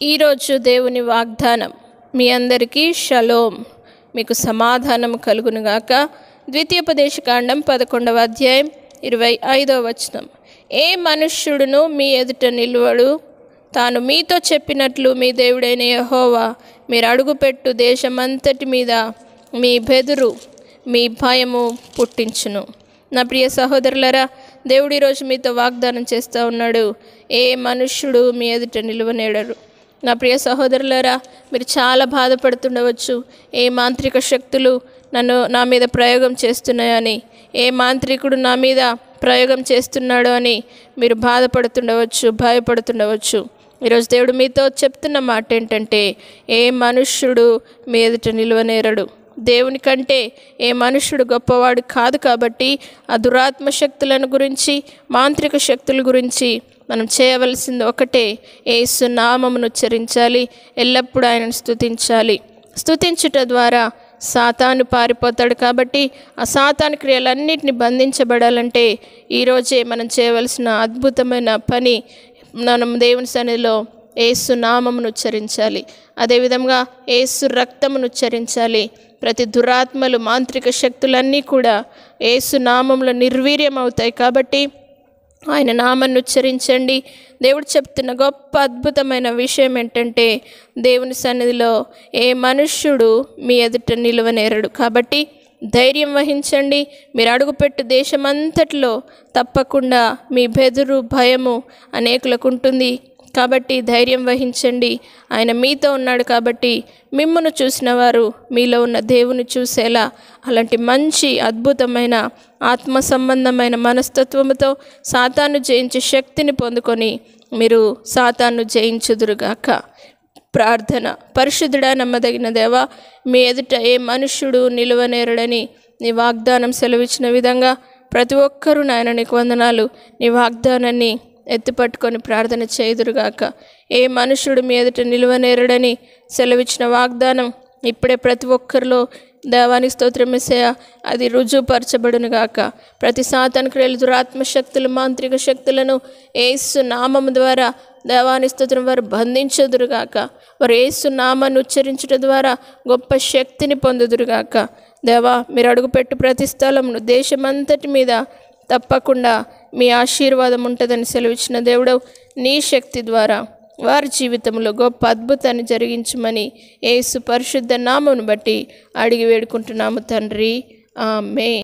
ఈరోజు దేవుని వాగ్దానం మీ అందరికీ షలోం. మీకు సమాధానం కలుగునుగాక. ద్వితీయోపదేశకాండం పదకొండవ అధ్యాయం ఇరవై ఐదవ వచనం. ఏ మనుష్యుడును మీ ఎదుట నిలువడు? తాను మీతో చెప్పినట్లు మీ దేవుడైన యహోవా మీరు అడుగుపెట్టు దేశమంతటి మీద మీ బెదురు మీ భయము పుట్టించును. నా ప్రియ సహోదరులరా దేవుడు ఈరోజు మీతో వాగ్దానం చేస్తూ ఉన్నాడు. ఏ మనుష్యుడు మీ ఎదుట నిలువనేడరు? నా ప్రియ సహోదరులారా మీరు చాలా బాధపడుతుండవచ్చు. ఏ మాంత్రిక శక్తులు నన్ను నా మీద ప్రయోగం చేస్తున్నాయని ఏ మాంత్రికుడు నా మీద ప్రయోగం చేస్తున్నాడు అని మీరు బాధపడుతుండవచ్చు భయపడుతుండవచ్చు. ఈరోజు దేవుడు మీతో చెప్తున్న మాట ఏంటంటే ఏ మనుష్యుడు మీ ఎదుట నిలువనేరడు. దేవుని కంటే ఏ మనుష్యుడు గొప్పవాడు కాదు కాబట్టి ఆ దురాత్మ శక్తులను గురించి మాంత్రిక శక్తుల గురించి మనం చేయవలసింది ఒకటే. ఏసు నామమును ఉచ్చరించాలి. ఎల్లప్పుడూ ఆయనను స్థుతించాలి స్థుతించుట ద్వారా సాతాను పారిపోతాడు కాబట్టి ఆ సాతాను క్రియలన్నిటిని బంధించబడాలంటే ఈరోజే మనం చేయవలసిన అద్భుతమైన పని మనం దేవుని సన్నిధిలో ఏసు నామమును ఉచ్చరించాలి. అదేవిధంగా ఏసు రక్తమును ఉచ్చరించాలి. ప్రతి దురాత్మలు మాంత్రిక శక్తులన్నీ కూడా ఏసు నామంలో నిర్వీర్యం అవుతాయి కాబట్టి ఆయన నామాన్ని ఉచ్చరించండి. దేవుడు చెప్తున్న గొప్ప అద్భుతమైన విషయం ఏంటంటే దేవుని సన్నిధిలో ఏ మనుష్యుడు మీ ఎదుట నిలువనేరడు. కాబట్టి ధైర్యం వహించండి. మీరు అడుగుపెట్టు దేశమంతటిలో తప్పకుండా మీ బెదురు భయము అనేకులకు ఉంటుంది. కాబట్టి ధైర్యం వహించండి. ఆయన మీతో ఉన్నాడు కాబట్టి మిమ్మును చూసిన వారు మీలో ఉన్న దేవుని చూసేలా అలాంటి మంచి అద్భుతమైన ఆత్మ సంబంధమైన మనస్తత్వముతో సాతాను జయించే శక్తిని పొందుకొని మీరు సాతాను జయించుదురుగాక. ప్రార్థన. పరిశుద్ధుడా నమ్మదగిన దేవా మీ ఎదుట ఏ మనుష్యుడు నిలువనేరుడని నీ వాగ్దానం సెలవిచ్చిన విధంగా ప్రతి ఒక్కరూ నాయన నీకు వందనాలు. నీ వాగ్దానాన్ని ఎత్తిపట్టుకొని ప్రార్థన చేయుదురుగాక. ఏ మనుషుడు మీ ఎదుట నిలువనేరడని సెలవిచ్చిన వాగ్దానం ఇప్పుడే ప్రతి ఒక్కరిలో దేవానికి స్తోత్రమేసయ అది రుజువుపరచబడును గాక ప్రతి సాతాను క్రియలు దురాత్మశక్తులు మాంత్రిక శక్తులను ఏసు నామం ద్వారా దేవాని స్తోత్రం వారు బంధించదురుగాక. వారు ఏసు నామాన్ని ఉచ్చరించడం ద్వారా గొప్ప శక్తిని పొందుదురుగాక. దేవా మీరు అడుగుపెట్టు ప్రతి స్థలంను దేశమంతటి మీద తప్పకుండా మీ ఆశీర్వాదం ఉంటుందని సెలవిచ్చిన దేవుడు నీ శక్తి ద్వారా వారి జీవితంలో గొప్ప అద్భుతాన్ని జరిగించమని ఏసు పరిశుద్ధ నామను బట్టి అడిగి వేడుకుంటున్నాము తండ్రి. ఆమె